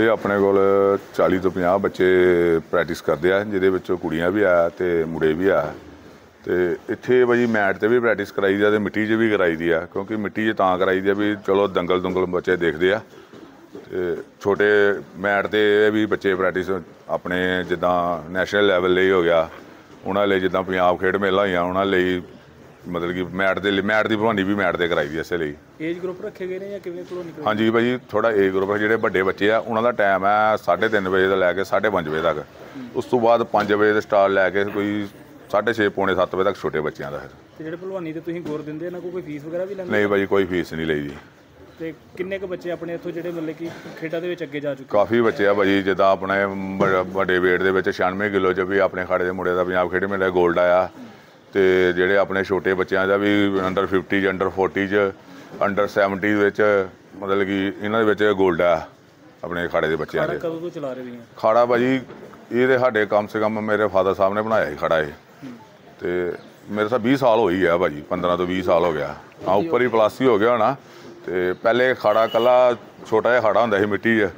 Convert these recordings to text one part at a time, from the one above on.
ਭਾਈ ਆਪਣੇ ਕੋਲ 40 ਤੋਂ 50 ਬੱਚੇ ਪ੍ਰੈਕਟਿਸ ਕਰਦੇ ਆ, ਜਿਹਦੇ ਵਿੱਚੋਂ ਕੁੜੀਆਂ ਵੀ ਆ ਤੇ ਮੁੰਡੇ ਵੀ ਆ। ਤੇ ਇੱਥੇ ਭਾਜੀ ਮੈਟ ਤੇ ਵੀ ਪ੍ਰੈਕਟਿਸ ਕਰਾਈ ਦੀ ਆ ਤੇ ਮਿੱਟੀ 'ਚ ਵੀ ਕਰਾਈ ਦੀ ਆ, ਕਿਉਂਕਿ ਮਿੱਟੀ 'ਚ ਤਾਂ ਕਰਾਈ ਦੀ ਆ ਵੀ ਚਲੋ ਦੰਗਲ ਦੁੰਗਲ ਬੱਚੇ ਦੇਖਦੇ ਆ। ਤੇ ਛੋਟੇ ਮੈਟ ਤੇ ਵੀ ਬੱਚੇ ਪ੍ਰੈਕਟਿਸ ਆਪਣੇ ਜਿੱਦਾਂ ਨੈਸ਼ਨਲ ਲੈਵਲ ਲਈ ਹੋ ਗਿਆ, ਉਹਨਾਂ ਲਈ ਜਿੱਦਾਂ ਪੰਜਾਬ ਖੇਡ ਮੇਲਾ ਹੋਈਆਂ, ਉਹਨਾਂ ਲਈ ਮਤਲਬ ਕਿ ਮੈਟ ਦੇ ਲਈ ਮੈਟ ਦੀ ਭਵਾਨੀ ਵੀ ਮੈਟ ਤੇ ਕਰਾਈ ਦੀ ਇਸੇ ਲਈ। ਏਜ ਗਰੁੱਪ ਰੱਖੇ ਗਏ ਨੇ ਜਾਂ ਕਿਵੇਂ ਕੋਲੋਂ ਨਿਕਲੇ? ਹਾਂਜੀ ਭਾਜੀ ਥੋੜਾ ਏ ਗਰੁੱਪ ਜਿਹੜੇ ਵੱਡੇ ਬੱਚੇ ਆ ਉਹਨਾਂ ਦਾ ਟਾਈਮ ਹੈ 3:30 ਵਜੇ ਤੋਂ ਲੈ ਕੇ 5:30 ਵਜੇ ਤੱਕ। ਉਸ ਤੋਂ ਬਾਅਦ 5 ਵਜੇ ਦੇ ਸਟਾਰਟ ਲੈ ਕੇ ਕੋਈ 6:30 ਪੌਣੇ 7 ਵਜੇ ਤੱਕ ਛੋਟੇ ਬੱਚਿਆਂ ਦਾ ਫਿਰ। ਤੇ ਜਿਹੜੇ ਭਲਵਾਨੀ ਤੇ ਤੁਸੀਂ ਗੌਰ ਦਿੰਦੇ ਇਹਨਾਂ ਕੋਲ ਕੋਈ ਫੀਸ ਵਗੈਰਾ ਵੀ ਲੈਂਦੇ? ਨਹੀਂ ਭਾਜੀ ਕੋਈ ਫੀਸ ਨਹੀਂ ਲਈ ਜੀ। ਤੇ ਕਿੰਨੇ ਕੁ ਬੱਚੇ ਆਪਣੇ ਇੱਥੋਂ ਜਿਹੜੇ ਮਤਲਬ ਕਿ ਖੇਡਾਂ ਦੇ ਵਿੱਚ ਅੱਗੇ ਜਾ ਚੁੱਕੇ? ਕਾਫੀ ਬੱਚੇ ਆ ਭਾਜੀ ਜਿੱਦਾਂ ਆਪਣੇ ਵੱਡੇ weight ਦੇ ਵਿੱਚ 96 ਕਿਲੋ ਚ ਵੀ ਆਪਣੇ ਖਾੜੇ ਦੇ ਮੁੰਡੇ ਦਾ ਪੰਜਾਬ ਖੇਡ ਮੇਲੇ 골ਡ ਆਇਆ। ਤੇ ਜਿਹੜੇ ਆਪਣੇ ਛੋਟੇ ਬੱਚਿਆਂ ਦਾ ਵੀ ਅੰਡਰ 50 ਚ ਅੰਡਰ 40 ਚ ਅੰਡਰ 70 ਦੇ ਵਿੱਚ ਮਤਲਬ ਕਿ ਇਹਨਾਂ ਦੇ ਵਿੱਚ 골ਡ ਆ ਆਪਣੇ ਖਾੜੇ ਦੇ ਬੱਚਿਆਂ ਦੇ। ਕਦੋਂ ਤੋਂ ਚਲਾ ਰਹੇ ਤੁਸੀਂ ਖਾੜਾ ਭਾਜੀ ਇਹਦੇ ਸਾਡੇ ਕਮ ਸੇ ਕਮ ਮੇਰੇ ਫਾਦਰ ਸਾਹਿਬ ਨੇ ਬਣਾਇਆ ਸੀ ਖੜਾ ਇਹ। ਤੇ ਮੇਰੇ ਤਾਂ 20 ਸਾਲ ਹੋਈ ਆ ਭਾਜੀ 15 ਤੋਂ 20 ਸਾਲ ਹੋ ਗਿਆ। ਆ ਉੱਪਰ ਹੀ ਪਲਾਸੀ ਹੋ ਗਿਆ ਹੋਣਾ। ਤੇ ਪਹਿਲੇ ਖਾੜਾ ਕੱਲਾ ਛੋਟਾ ਜਿਹਾ ਖਾੜਾ ਹੁੰਦਾ ਸੀ ਮਿੱਟੀ 'ਚ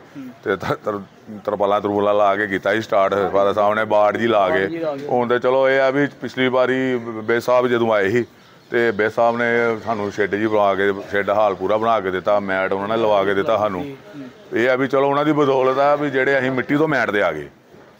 ਤੇ ਤਰ- ਤਰ- ਤਰਪਾਲਾਂ ਤਰਪਾਲਾਂ ਲਾ ਕੇ ਕੀਤਾ ਸੀ ਸਟਾਰਟ। ਫਾਦਰ ਸਾਹਿਬ ਨੇ ਬਾੜ ਜੀ ਲਾ ਕੇ। ਹੁਣ ਤੇ ਚਲੋ ਇਹ ਆ ਵੀ ਪਿਛਲੀ ਵਾਰੀ ਬੇ ਸਾਹਿਬ ਜਦੋਂ ਆਏ ਸੀ ਤੇ ਬੇ ਸਾਹਿਬ ਨੇ ਸਾਨੂੰ ਸ਼ੈੱਡ ਜੀ ਬਣਾ ਕੇ ਸ਼ੈੱਡ ਹਾਲ ਪੂਰਾ ਬਣਾ ਕੇ ਦਿੱਤਾ ਮੈਟ ਉਹਨਾਂ ਨੇ ਲਵਾ ਕੇ ਦਿੱਤਾ ਸਾਨੂੰ। ਇਹ ਆ ਵੀ ਚਲੋ ਉਹਨਾਂ ਦੀ ਬਦੌਲਤ ਆ ਵੀ ਜਿਹੜੇ ਅਸੀਂ ਮਿੱਟੀ ਤੋਂ ਮੈਟ ਦੇ ਆ ਗਏ।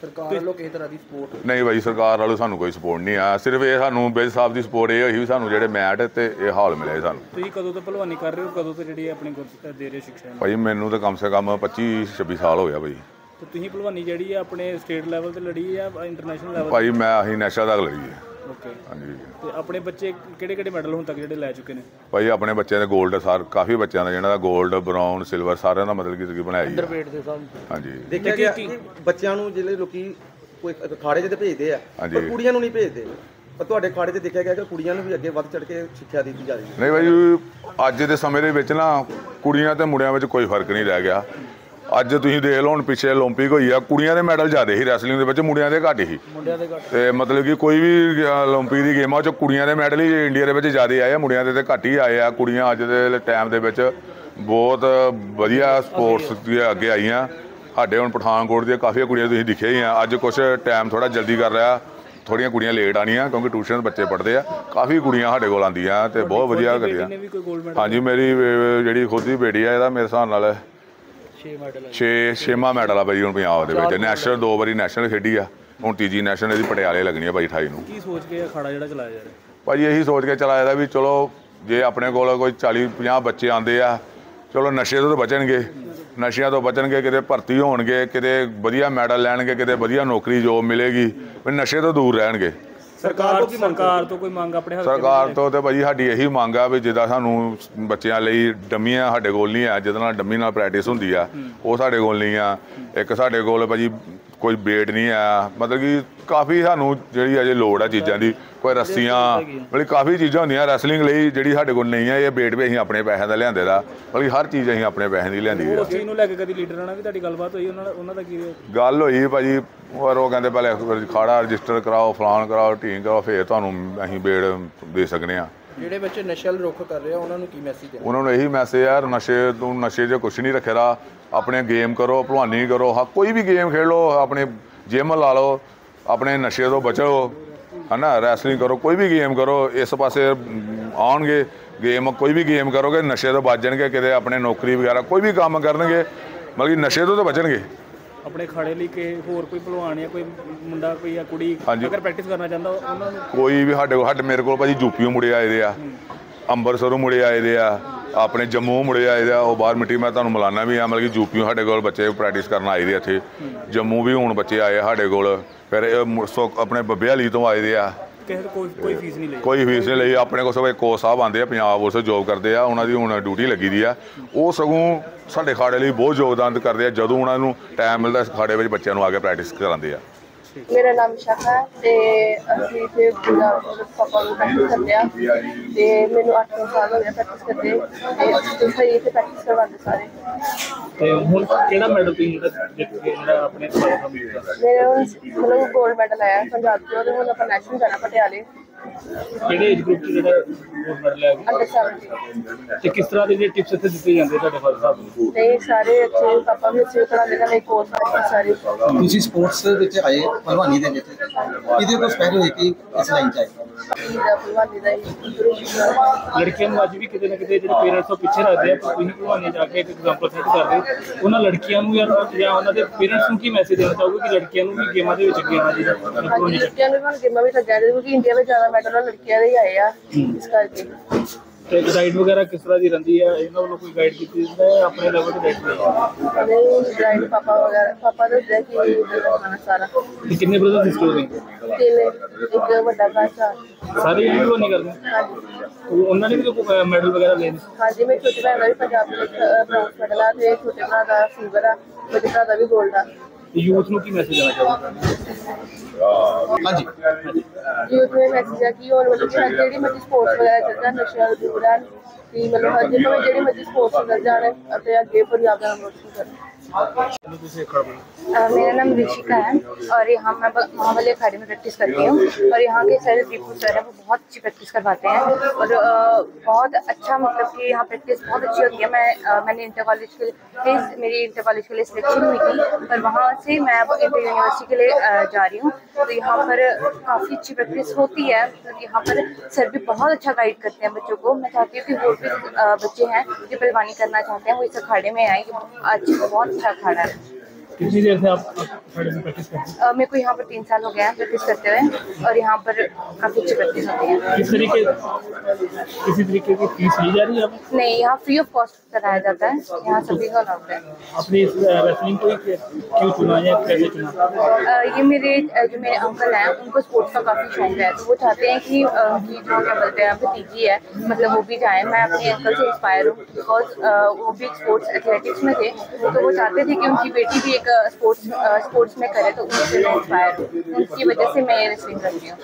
ਸਰਕਾਰ ਵੱਲੋਂ ਕਿਸੇ ਤਰ੍ਹਾਂ ਦੀ ਸਪੋਰਟ ਨਹੀਂ ਬਾਈ ਸਰਕਾਰ ਵੱਲੋਂ ਸਾਨੂੰ ਕੋਈ ਸਪੋਰਟ ਨਹੀਂ ਆ। ਸਿਰਫ ਇਹ ਸਾਨੂੰ ਬੇਜ ਸਾਹਿਬ ਦੀ ਸਪੋਰਟ ਇਹ ਹੋਈ ਵੀ ਸਾਨੂੰ ਜਿਹੜੇ ਮੈਟ ਤੇ ਇਹ ਹਾਲ ਮਿਲੇ ਸਾਨੂੰ। ਤੁਸੀਂ ਕਦੋਂ ਤੋਂ ਭਲਵਾਨੀ ਕਰ ਰਹੇ ਹੋ? ਕਦੋਂ ਤੋਂ ਜਿਹੜੀ ਆਪਣੀ ਗੁਰ ਦੇ ਰਹੇ ਸਿੱਖਿਆ? ਭਾਈ ਮੈਨੂੰ ਤਾਂ ਕਮ ਸੇ ਕਮ 25 26 ਸਾਲ ਹੋ ਗਿਆ ਭਾਈ ਤੇ ਤੁਸੀਂ ਭਲਵਾਨੀ ਜਿਹੜੀ ਹੈ ਆਪਣੇ ਸਟੇਟ ਲੈਵਲ ਤੇ ਲੜੀ ਹੈ ਜਾਂ ਇੰਟਰਨੈਸ਼ਨਲ ਲੈਵਲ ਭਾਈ ਮੈਂ ਅਸੀਂ ਨੈਸ਼ਨਲ ਤੱਕ ਲੜੀ ਹੈ ਓਕੇ ਹਾਂਜੀ। ਤੇ ਆਪਣੇ ਬੱਚੇ ਕਿਹੜੇ ਕਿਹੜੇ ਮੈਡਲ ਹੁਣ ਤੱਕ ਜਿਹੜੇ ਲੈ ਚੁੱਕੇ ਨੇ? ਭਾਈ ਆਪਣੇ ਬੱਚਿਆਂ ਦੇ 골ਡ ਸਾਰ ਕਾਫੀ ਬੱਚਿਆਂ ਦਾ ਜਿਹਨਾਂ ਦਾ 골ਡ ਬਰਾਊਨ ਸਿਲਵਰ ਸਾਰਿਆਂ ਦਾ ਮਤਲਬ ਕਿ ਤੁਸੀਂ ਬਣਾਇਆ ਜੀ ਵੇਟ ਦੇ ਸਭ ਹਾਂਜੀ। ਦੇਖਿਆ ਗਿਆ ਕਿ ਬੱਚਿਆਂ ਨੂੰ ਜਿਹੜੇ ਲੋਕੀ ਕੋਈ ਅਖਾੜੇ 'ਚ ਤੇ ਭੇਜਦੇ ਆ ਹਾਂਜੀ। ਪਰ ਕੁੜੀਆਂ ਨੂੰ ਨਹੀਂ ਭੇਜਦੇ। ਪਰ ਤੁਹਾਡੇ ਅਖਾੜੇ 'ਚ ਦੇਖਿਆ ਗਿਆ ਕਿ ਕੁੜੀਆਂ ਨੂੰ ਵੀ ਅੱਗੇ ਵੱਧ ਚੜ ਕੇ ਸਿੱਖਿਆ ਦਿੱਤੀ ਜਾ ਰਹੀ ਹੈ। ਨਹੀਂ ਭਾਈ ਅੱਜ ਦੇ ਸਮੇਂ ਦੇ ਵਿੱਚ ਨਾ ਕੁੜੀਆਂ ਤੇ ਮੁੰਡਿਆਂ ਵਿੱਚ ਕੋਈ ਫ਼ਰਕ ਨਹੀਂ ਰਹਿ ਗਿਆ। ਅੱਜ ਤੁਸੀਂ ਦੇਖ ਲਓ ਹੁਣ ਪਿੱਛੇ 올림픽 ਹੋਈ ਆ ਕੁੜੀਆਂ ਦੇ ਮੈਡਲ ਜ਼ਿਆਦਾ ਸੀ ਰੈਸਲਿੰਗ ਦੇ ਵਿੱਚ ਮੁੰਡਿਆਂ ਦੇ ਘੱਟ ਸੀ। ਮੁੰਡਿਆਂ ਤੇ ਮਤਲਬ ਕਿ ਕੋਈ ਵੀ 올림픽 ਦੀ ਗੇਮਾਂ 'ਚ ਕੁੜੀਆਂ ਦੇ ਮੈਡਲ ਹੀ ਇੰਡੀਆ ਦੇ ਵਿੱਚ ਜ਼ਿਆਦਾ ਆਏ ਆ ਮੁੰਡਿਆਂ ਦੇ ਤੇ ਘੱਟ ਹੀ ਆਏ ਆ। ਕੁੜੀਆਂ ਅੱਜ ਦੇ ਟਾਈਮ ਦੇ ਵਿੱਚ ਬਹੁਤ ਵਧੀਆ ਸਪੋਰਟਸ ਦੇ ਅੱਗੇ ਆਈਆਂ। ਸਾਡੇ ਹੁਣ ਪਠਾਨਕੋਟ ਦੀਆਂ ਕਾਫੀ ਕੁੜੀਆਂ ਤੁਸੀਂ ਦਿਖੇ ਹੀ ਆ। ਅੱਜ ਕੁਝ ਟਾਈਮ ਥੋੜਾ ਜਲਦੀ ਕਰ ਰਿਹਾ ਥੋੜੀਆਂ ਕੁੜੀਆਂ ਲੇਟ ਆਣੀਆਂ ਕਿਉਂਕਿ ਟਿਊਸ਼ਨ ਬੱਚੇ ਪੜਦੇ ਆ। ਕਾਫੀ ਕੁੜੀਆਂ ਸਾਡੇ ਕੋਲ ਆਂਦੀਆਂ ਤੇ ਬਹੁਤ ਵਧੀਆ ਕਰਦੀਆਂ। ਹਾਂਜੀ ਮੇਰੀ ਜਿਹੜੀ ਖੁਦ ਦੀ ਬੇਟੀ ਆ ਇਹਦਾ ਮੇਰੇ ਹਿਸਾਬ ਨਾਲ 6 ਮੈਡਲ 6 ਛੇਵਾਂ ਮੈਡਲ ਆ ਭਾਈ ਹੁਣ ਪੰਜਾਬ ਦੇ ਵਿੱਚ। ਨੈਸ਼ਨਲ ਦੋ ਵਾਰੀ ਨੈਸ਼ਨਲ ਖੇਡੀ ਆ। ਹੁਣ ਤੀਜੀ ਨੈਸ਼ਨਲ ਇਹਦੀ ਪਟਿਆਲੇ ਲੱਗਣੀ ਆ ਭਾਈ 28 ਨੂੰ। ਕੀ ਸੋਚ ਕੇ ਅਖਾੜਾ ਜਿਹੜਾ ਚਲਾਇਆ ਜਾ ਰਿਹਾ? ਭਾਜੀ ਇਹੀ ਸੋਚ ਕੇ ਚਲਾਇਆ ਦਾ ਵੀ ਚਲੋ ਜੇ ਆਪਣੇ ਕੋਲ ਕੋਈ 40 50 ਬੱਚੇ ਆਉਂਦੇ ਆ ਚਲੋ ਨਸ਼ੇ ਤੋਂ ਤਾਂ ਬਚਣਗੇ। ਨਸ਼ਿਆਂ ਤੋਂ ਬਚਣਗੇ ਕਿਤੇ ਭਰਤੀ ਹੋਣਗੇ ਕਿਤੇ ਵਧੀਆ ਮੈਡਲ ਲੈਣਗੇ ਕਿਤੇ ਵਧੀਆ ਨੌਕਰੀ ਜੋਬ ਮਿਲੇਗੀ ਵੀ ਨਸ਼ੇ ਤੋਂ ਦੂਰ ਰਹਿਣਗੇ। ਸਰਕਾਰ ਸਰਕਾਰ ਤੋਂ ਕੋਈ ਮੰਗ ਆਪਣੇ ਹੱਥ ਸਰਕਾਰ ਤੋਂ ਤੇ ਭਾਜੀ ਸਾਡੀ ਇਹੀ ਮੰਗ ਆ ਵੀ ਜਿੱਦਾਂ ਸਾਨੂੰ ਬੱਚਿਆਂ ਲਈ ਡੰਮੀਆਂ ਸਾਡੇ ਕੋਲ ਨਹੀਂ ਆ ਜਿਹਦੇ ਨਾਲ ਡੰਮੀ ਨਾਲ ਪ੍ਰੈਕਟਿਸ ਹੁੰਦੀ ਆ ਉਹ ਸਾਡੇ ਕੋਲ ਨਹੀਂ ਆ। ਇੱਕ ਸਾਡੇ ਕੋਲ ਭਾਜੀ ਕੋਈ ਬੇਟ ਨਹੀਂ ਆ। ਮਤਲਬ ਕਿ ਕਾਫੀ ਸਾਨੂੰ ਜਿਹੜੀ ਅਜੇ ਲੋੜ ਆ ਚੀਜ਼ਾਂ ਦੀ ਕੋਈ ਰੱਸੀਆਂ ਮਤਲਬ ਕਾਫੀ ਚੀਜ਼ਾਂ ਹੁੰਦੀਆਂ ਰੈਸਲਿੰਗ ਲਈ ਜਿਹੜੀ ਸਾਡੇ ਕੋਲ ਨਹੀਂ ਆ ਇਹ ਬੇਟ ਵੀ ਅਸੀਂ ਆਪਣੇ ਪੈਸਿਆਂ ਦਾ ਲਿਆਂਦੇ ਦਾ। ਮਤਲਬ ਕਿ ਹਰ ਚੀਜ਼ ਅਸੀਂ ਆਪਣੇ ਪੈਸਿਆਂ ਦੀ ਲਿਆਂਦੀ ਆ। ਉਸ ਚੀਜ਼ ਨੂੰ ਲੈ ਕੇ ਕਦੀ ਲੀਡਰਾਂ ਨਾਲ ਵੀ ਤੁਹਾਡੀ ਗੱਲਬਾਤ ਹੋਈ ਉਹਨਾਂ ਉਹਨਾਂ ਦਾ ਕੀ ਗੱਲ ਹੋਈ ਭਾਜੀ ਔਰ ਉਹ ਕਹਿੰਦੇ ਪਹਿਲੇ ਖਾੜਾ ਰਜਿਸਟਰ ਕਰਾਓ ਫਲਾਨ ਕਰਾਓ ਟੀਮ ਕਰਾਓ ਫੇਰ ਤੁਹਾਨੂੰ ਅਸੀਂ ਬੇੜ ਦੇ ਸਕਨੇ ਆ। ਜਿਹੜੇ ਬੱਚੇ ਨਸ਼ਲ ਰੁੱਖ ਕਰ ਰਹੇ ਆ, ਉਹਨਾਂ ਨੂੰ ਕੀ ਮੈਸੇਜ ਦੇਣਾ? ਉਹਨਾਂ ਨੂੰ ਇਹੀ ਮੈਸੇਜ ਆ, ਨਸ਼ੇ ਤੋਂ ਨਸ਼ੇ 'ਚ ਕੁਛ ਨਹੀਂ ਰੱਖੇਦਾ ਆਪਣੇ ਗੇਮ ਕਰੋ, ਭਲਵਾਨੀ ਕਰੋ, ਹਾਂ, ਕੋਈ ਵੀ ਗੇਮ ਖੇਡ ਲਓ ਆਪਣੇ ਜਿਮ ਲਾ ਲਓ, ਆਪਣੇ ਨਸ਼ੇ ਤੋਂ ਬਚੋ, ਹਨਾ ਰੈਸਲਿੰਗ ਕਰੋ, ਕੋਈ ਵੀ ਗੇਮ ਕਰੋ, ਇਸ ਪਾਸੇ ਆਉਣਗੇ ਗੇਮ ਕੋਈ ਵੀ ਗੇਮ ਕਰੋਗੇ, ਨਸ਼ੇ ਤੋਂ ਬਚ ਜਾਣਗੇ, ਕਿਤੇ ਆਪਣੇ ਨੌਕਰੀ ਵਗੈਰਾ, ਕੋਈ ਵੀ ਕੰਮ ਕਰਨਗੇ, ਮਤਲਬ ਕਿ ਨਸ਼ੇ ਤੋਂ ਤਾਂ ਬਚਣਗੇ। ਆਪਣੇ ਖਾੜੇ ਲਈ ਕਿ ਹੋਰ ਕੋਈ ਭਲਵਾਨ ਜਾਂ ਕੋਈ ਮੁੰਡਾ ਕੋਈ ਜਾਂ ਕੁੜੀ ਹਾਂਜੀ। ਅਗਰ ਪ੍ਰੈਕਟਿਸ ਕਰਨਾ ਚਾਹੁੰਦਾ ਉਹਨਾਂ ਨੂੰ ਕੋਈ ਵੀ ਸਾਡੇ ਕੋਲ ਸਾਡੇ ਮੇਰੇ ਕੋਲ ਭਾਜੀ ਯੂਪੀਓ ਮੁੰਡੇ ਆਏ ਦੇ ਆ ਅੰਮ੍ਰਿਤਸਰੋਂ ਮੁੰਡੇ ਆਏ ਦੇ ਆ ਆਪਣੇ ਜੰਮੂ ਮੁੰਡੇ ਆਏ ਦੇ ਆ ਉਹ ਬਾਹਰ ਮਿੱਟੀ ਮੈਂ ਤੁਹਾਨੂੰ ਮਿਲਾਨਾ ਵੀ ਆ ਮਤਲਬ ਕਿ ਯੂਪੀਓ ਸਾਡੇ ਕੋਲ ਬੱਚੇ ਪ੍ਰੈਕਟਿਸ ਕਰਨ ਆਏ ਦੇ ਇੱਥੇ ਜੰਮੂ ਵੀ ਹੁਣ ਬੱਚੇ ਆਏ ਆ ਸਾਡੇ ਕੋਲ ਫਿਰ ਇਹ ਸੋ ਆਪਣੇ ਬੱਬੇ ਵਾਲੀ ਤੋਂ ਆਏ ਦੇ ਆ ਕਿਸੇ ਤੋਂ ਕੋਈ ਕੋਈ ਫੀਸ ਨਹੀਂ ਲਈ। ਕੋਈ ਫੀਸ ਨਹੀਂ ਲਈ। ਆਪਣੇ ਕੋਲ ਸਭ ਕੋਚ ਸਾਹਿਬ ਆਉਂਦੇ ਆ ਪੰਜਾਬ ਪੁਲਿਸ ਜੋਬ ਕਰਦੇ ਆ ਉਹਨਾਂ ਦੀ ਹੁਣ ਡਿਊਟੀ ਲੱਗੀ ਦੀ ਆ। ਉਹ ਸਗੋਂ ਸਾਡੇ ਖਾੜੇ ਲਈ ਬਹੁਤ ਯੋਗਦਾਨ ਕਰਦੇ ਆ ਜਦੋਂ ਉਹਨਾਂ ਨੂੰ ਟਾਈਮ ਮਿਲਦਾ ਖਾੜੇ ਵਿੱਚ ਬੱਚਿਆਂ ਨੂੰ ਆ ਕੇ ਪ੍ਰੈਕਟਿਸ ਕਰਾਉਂਦੇ ਆ। ਮੇਰਾ ਨਾਮ ਸ਼ਾਖਾ ਹੈ ਤੇ ਅਸੀਂ ਇੱਥੇ ਪੰਜਾਬ ਦੇ ਪਾਪਾ ਨੂੰ ਪ੍ਰੈਕਟਿਸ ਕਰਦੇ ਆ। ਤੇ ਮੈਨੂੰ 8 ਸਾਲ ਹੋ ਗਏ ਪ੍ਰੈਕਟਿਸ ਕਰਦੇ। ਤੇ ਅਸੀਂ ਸਹੀ ਤੇ ਪ੍ਰੈਕਟਿਸ ਕਰਵਾਉਂਦੇ ਸਾਰੇ। ਤੇ ਹੁਣ ਕਿਹੜਾ ਮੈਡਲ ਤੁਸੀਂ ਜਿਹੜਾ ਜਿੱਤ ਕੇ ਜਿਹੜਾ ਆਪਣੇ ਖਾੜੇ ਦਾ ਮਿਲਦਾ ਮਤਲਬ ਗੋਲਡ ਮੈਡਲ ਆਇਆ, ਪੰਜਾਬ ਤੋਂ ਤੇ ਹੁਣ ਆਪਾਂ ਨੈਸ਼ਨਲ ਜਾਣਾ ਪਟਿਆਲੇ। ਕਿਹੜੇ ਏਜ ਗਰੁੱਪ 'ਚ ਜਿਹੜਾ ਗੋਲਡ ਮੈਡਲ ਲਿਆ ਗਿਆ? ਅੰਡਰ 70 ਤੇ ਕਿਸ ਤਰ੍ਹਾਂ ਦੇ ਜਿਹੜੇ ਟਿਪਸ ਇੱਥੇ ਦਿੱਤੇ ਜਾਂਦੇ ਤੁਹਾਡੇ ਫਾਦਰ ਸਾਹਿਬ? ਨੂੰ ਤੇ ਸਾਰੇ ਅੱਛੇ ਪਾਪਾ ਵੀ ਅੱਛੇ ਪੜਾਉਂਦੇ ਨੇ ਕੋਰਸ ਕਰਦੇ ਸਾਰੇ। ਤੁਸੀਂ ਸਪੋਰਟਸ ਵਿੱਚ ਆਏ ਭਲਵਾਨੀ ਦੇ ਵਿੱਚ। ਕਿਹਦੇ ਕੋਲ ਸਪੈਸ਼ਲ ਹੋਏ ਕਿ ਇਸ ਲਾਈਨ ਚ ਆਏ? ਦਾ ਦਾ ਹੀ ਲੜਕੀਆਂ ਨੂੰ ਅੱਜ ਵੀ ਕਿਤੇ ਨਾ ਕਿਤੇ ਜਿਹੜੇ ਪੇਰੈਂਟਸ ਉਹ ਪਿੱਛੇ ਰੱਖਦੇ ਆ ਤੁਸੀਂ ਭਲਵਾਨੀ ਜਾ ਕੇ ਇੱਕ ਐਗਜ਼ਾਮਪਲ ਸੈੱਟ ਕਰਦੇ ਹੋ। ਉਹਨਾਂ ਲੜਕੀਆਂ ਨੂੰ ਜਾਂ ਜਾਂ ਉਹਨਾਂ ਦੇ ਪੇਰੈਂਟਸ ਨੂੰ ਕੀ ਮੈਸੇਜ ਦੇਣਾ ਚਾਹੋਗੇ ਕਿ ਲੜਕੀਆਂ ਨੂੰ ਵੀ ਗੇਮਾਂ ਦੇ ਵਿੱਚ ਅੱਗੇ ਆਉਣਾ ਚਾਹੀਦਾ। ਲੜਕੀਆਂ ਨੂੰ ਵੀ ਗੇਮਾਂ ਵਿੱਚ ਲੱਗਿਆ ਕਿਉਂਕਿ ਇੰਡੀਆ ਵਿੱਚ ਜ਼ਿਆਦਾ ਮੈਡਲ ਲੜਕੀਆਂ ਦੇ ਹੀ ਆਏ ਆ ਇਸ ਕਰਕੇ। ਤੇ ਗਾਈਡ ਵਗੈਰਾ ਕਿਸ ਤਰ੍ਹਾਂ ਦੀ ਰਹਿੰਦੀ ਹੈ ਇਹਨਾਂ ਵੱਲੋਂ ਕੋਈ ਗਾਈਡ ਕੀਤੀ ਜਾਂਦਾ ਹੈ ਆਪਣੇ ਲੈਵਲ ਤੇ ਗਾਈਡ ਨਹੀਂ ਨਹੀਂ ਡਰਾਈਵ ਪਾਪਾ ਵਗੈਰਾ ਪਾਪਾ ਦੱਸਦਾ ਕਿ ਇੱਦਾਂ ਕਰਨਾ ਸਾਰਾ। ਤੇ ਕਿੰਨੇ ਬ੍ਰਦਰ ਸਿਸਟਰ ਨੇ ਤਿੰਨ ਇੱਕ ਵੱਡਾ ਚਾਰ। ਸਾਰੇ ਇਹ ਭਲਵਾਨੀ ਕਰਦੇ? ਉਹਨਾਂ ਨੇ ਵੀ ਕੋਈ ਮੈਡਲ ਵਗੈਰਾ ਨੇ? ਹਾਂਜੀ ਮੇਰੇ ਛੋਟੇ ਭੈਣ ਦਾ ਵੀ ਪੰਜਾਬ ਦੇ ਬ੍ਰੌਂਜ਼ ਮੈਡਲ ਆ ਤੇ ਛੋਟੇ ਭਰਾ ਦਾ ਸਿਲਵਰ ਆ ਵੱਡੇ ਭਰਾ ਦਾ ਵੀ 골ਡ ਆ। ਯੂਥ ਨੂੰ ਕੀ ਮੈਸੇਜ ਦੇਣਾ ਚਾਹੋਗੇ ਹਾਂਜੀ ਯੂਥ ਨੂੰ ਮੈਸੇਜ ਆ ਕਿ ਹੁਣ ਮਤਲਬ ਕਿ ਹਰ ਜਿਹੜੀ ਮਰਜ਼ੀ ਸਪੋਰਟਸ ਵਗੈਰਾ ਚੱਲ ਜਾਣ ਨਸ਼ਿਆਂ ਤੋਂ ਦੂਰ ਰਹਿਣ ਕਿ ਮਤਲਬ ਹਰ ਜਿਹੜੀ ਜਿਹੜੀ ਮਰਜ਼ੀ ਸਪੋਰਟਸ ਚੱਲ ਜਾਣ ਅਤੇ ਅੱਗੇ ਪੰਜਾਬ ਦਾ ਨਾਮ ਰੋਸ਼ਨ ਕਰਨ ਤੁਸੀਂ ਖੜਾ ਬੋਲੋ अ, मेरा नाम ऋषिका है और यहाँ मैं महाबली अखाड़े में प्रैक्टिस करती हूँ और यहाँ के सर दीपू सर है, वो बहुत अच्छी प्रैक्टिस करवाते हैं और बहुत अच्छा मतलब कि यहाँ प्रैक्टिस बहुत अच्छी होती है। मैं मैंने इंटर कॉलेज के लिए, मेरी इंटर कॉलेज के लिए सिलेक्शन हुई थी और वहाँ से मैं अब इंटर यूनिवर्सिटी के लिए जा रही हूँ। तो यहाँ पर काफ़ी अच्छी प्रैक्टिस होती है मतलब यहाँ पर सर भी बहुत अच्छा गाइड करते हैं बच्चों को। मैं चाहती हूँ कि वो भी बच्चे हैं जो पहलवानी करना चाहते हैं, वो इस अखाड़े में आए कि आज बहुत अच्छा अखाड़ा है। कितनी देर से आप हैं मेरे को यहाँ पर तीन साल हो गया है प्रैक्टिस करते हुए और यहाँ पर काफ़ी अच्छी प्रैक्टिस होती है। किस तरीके किसी तरीके की फ़ीस ली जा रही है नहीं यहाँ फ्री ऑफ़ कॉस्ट कराया जाता है। यहाँ सभी का अलाउड है। इस रेसलिंग को क्यों चुना या कैसे चुना? ये मेरे जो मेरे अंकल हैं उनको स्पोर्ट्स का काफ़ी शौक है। तो वो चाहते हैं कि उनकी जो क्या बोलते हैं भतीजी है मतलब वो भी जाए। मैं अपने अंकल से इंस्पायर हूँ बिकॉज़ वो भी स्पोर्ट्स एथलेटिक्स में थे। तो वो चाहते थे कि उनकी बेटी भी एक स्पोर्ट्स स्पोर्ट्स में करे तो उनसे मैं इंस्पायर हूँ उनकी वजह से मैं ये रेसलिंग करती हूँ